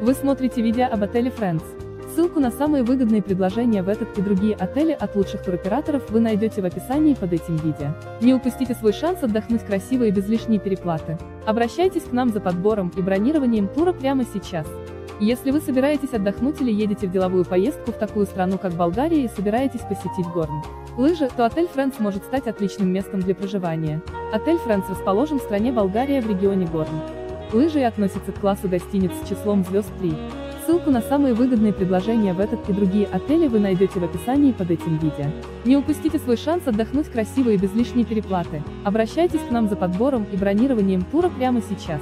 Вы смотрите видео об отеле Friends. Ссылку на самые выгодные предложения в этот и другие отели от лучших туроператоров вы найдете в описании под этим видео. Не упустите свой шанс отдохнуть красиво и без лишней переплаты. Обращайтесь к нам за подбором и бронированием тура прямо сейчас. Если вы собираетесь отдохнуть или едете в деловую поездку в такую страну, как Болгария и собираетесь посетить Горн, лыжи, то отель Friends может стать отличным местом для проживания. Отель Friends расположен в стране Болгария в регионе Горн. Лыжи относятся к классу гостиниц с числом звезд 3. Ссылку на самые выгодные предложения в этот и другие отели вы найдете в описании под этим видео. Не упустите свой шанс отдохнуть красиво и без лишней переплаты. Обращайтесь к нам за подбором и бронированием тура прямо сейчас.